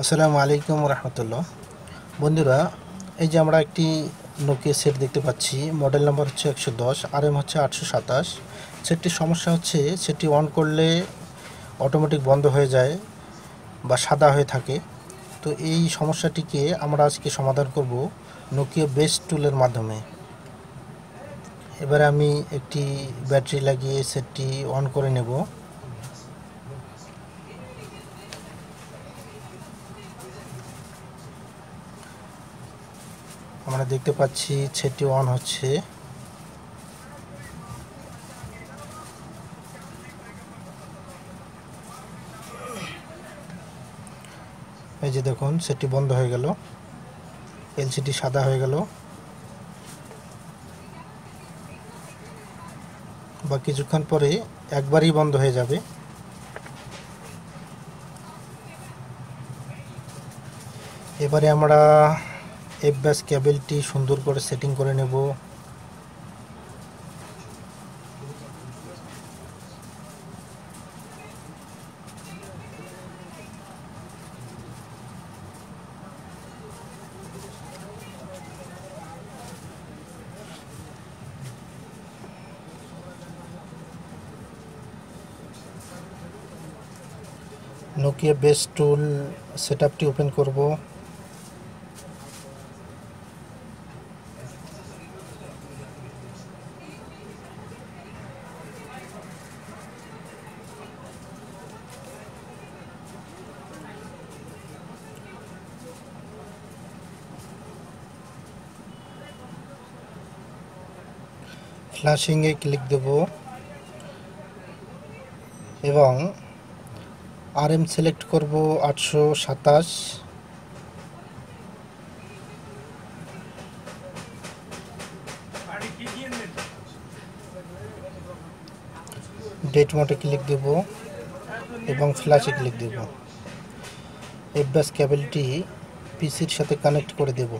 আসসালামু আলাইকুম রহমতুল্লাহ। বন্ধুরা, এই যে আমরা একটি নোকিয়া সেট দেখতে পাচ্ছি মডেল নাম্বার হচ্ছে একশো দশ আর এম হচ্ছে আটশো সাতাশ। সেটটির সমস্যা হচ্ছে সেটি অন করলে অটোমেটিক বন্ধ হয়ে যায় বা সাদা হয়ে থাকে। তো এই সমস্যাটিকে আমরা আজকে সমাধান করব নোকিয়া বেস্ট টুলের মাধ্যমে। এবারে আমি একটি ব্যাটারি লাগিয়ে সেটটি অন করে নেব। আমরা দেখতে পাচ্ছি সেটটি অন হচ্ছে। এই যে দেখুন সেটটি বন্ধ হয়ে গেল। এলসিডি সাদা হয়ে গেল। বা কিছুক্ষণ পরে একবারই বন্ধ হয়ে যাবে। এবারে আমরা এফ ব্যাস কেবেলটি সুন্দর করে সেটিং করে নেব। নোকিয়া বেস টুল সেট আপটি ওপেন করব। ফ্ল্যাশিংয়ে ক্লিক দেব। এবং আর এম সিলেক্ট করব আটশো সাতাশ। ডেট মোটে ক্লিক দেব এবং ফ্ল্যাশে ক্লিক দেব। এফবাস কেবলটি পিসির সাথে কানেক্ট করে দেব।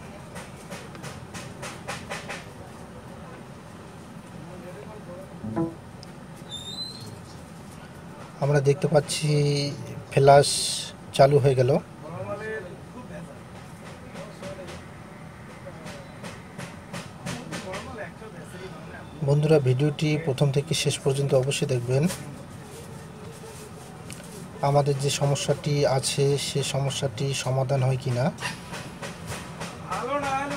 আমরা দেখতে পাচ্ছি ফ্ল্যাশ চালু হয়ে গেল। বন্ধুরা ভিডিওটি প্রথম থেকে শেষ পর্যন্ত অবশ্যই দেখবেন। আমাদের যে সমস্যাটি আছে সে সমস্যাটি সমাধান হয় কিনা? ভালো না না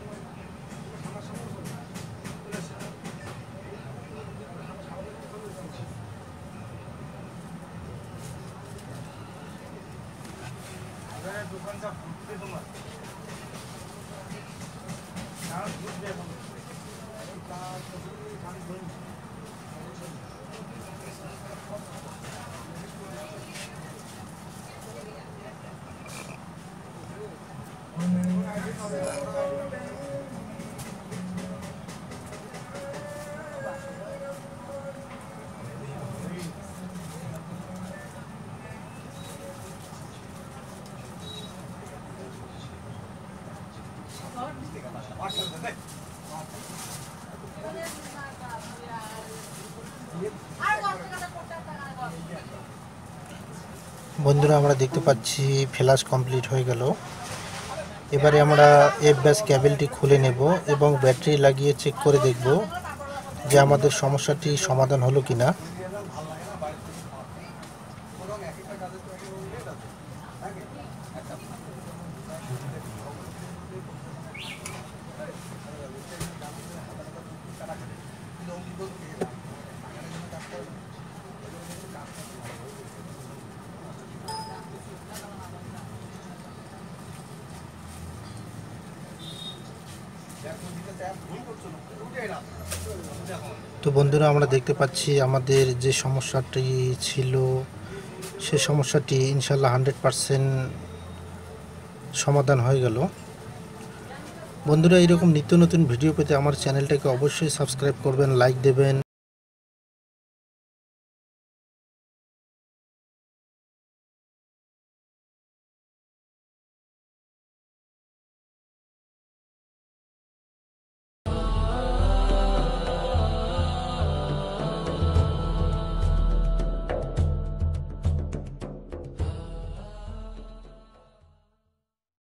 মাল আনেন সে তো বন্ধুরা, আমরা দেখতে পাচ্ছি ফ্ল্যাশ কমপ্লিট হয়ে গেল। এবারে আমরা এফ ব্যাস ক্যাবেলটি খুলে নেব এবং ব্যাটারি লাগিয়ে চেক করে দেখব যে আমাদের সমস্যাটি সমাধান হলো কিনা। তো বন্ধুরা, আমরা দেখতে পাচ্ছি আমাদের যে সমস্যাটি ছিল, সে সমস্যাটি ইনশাল্লাহ হান্ড্রেড পারসেন্ট সমাধান হয়ে গেল। বন্ধুরা, এরকম নিত্য নতুন ভিডিও পেতে আমার চ্যানেলটাকে অবশ্যই সাবস্ক্রাইব করবেন, লাইক দেবেন।